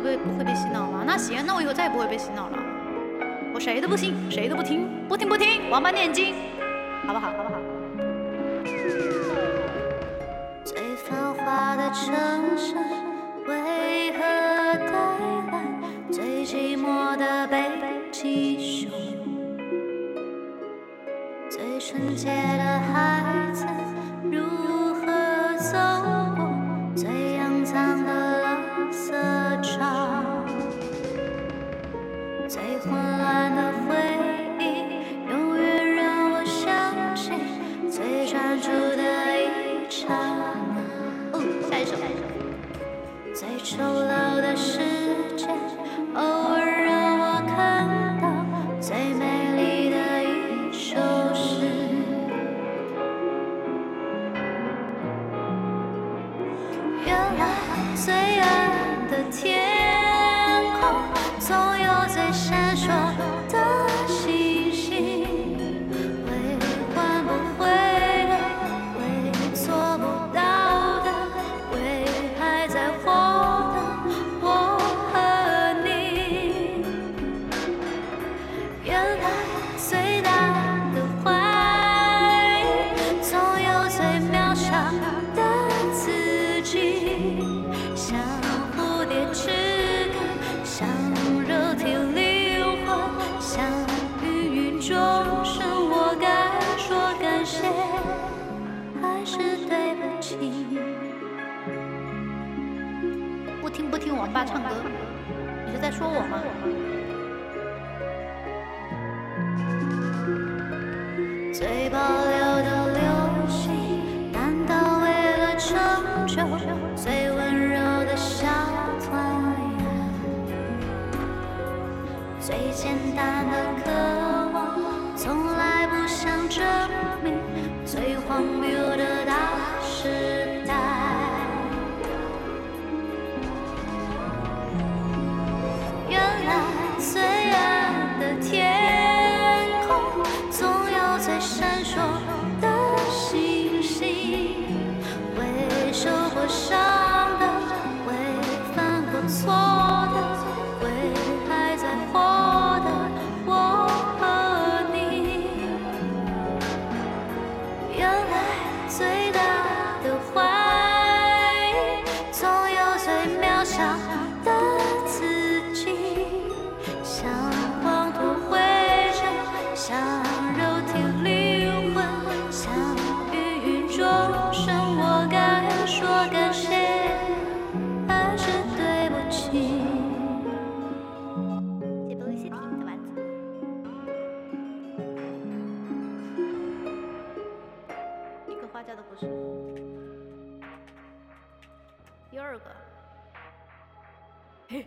不会被洗脑吗？那行，那我以后再也不会被洗脑了。我谁都不信，谁都不听，不听不听，王八念经，好不好？好不好？最繁华的城市，为何带来最寂寞的北极熊？最纯洁的孩子，如何走最混乱的回忆，永远让我想起最专注的一刹那。哦，下一首。最丑陋的世界，偶尔让我看到最美丽的一首诗。原来最暗的天我该说感谢，还是对不起？不听不听，王八唱歌，你是在说我吗？最保留的流星，难道为了成就最温柔的小团圆？最简单的渴最大大家的故事。第二个，嘿，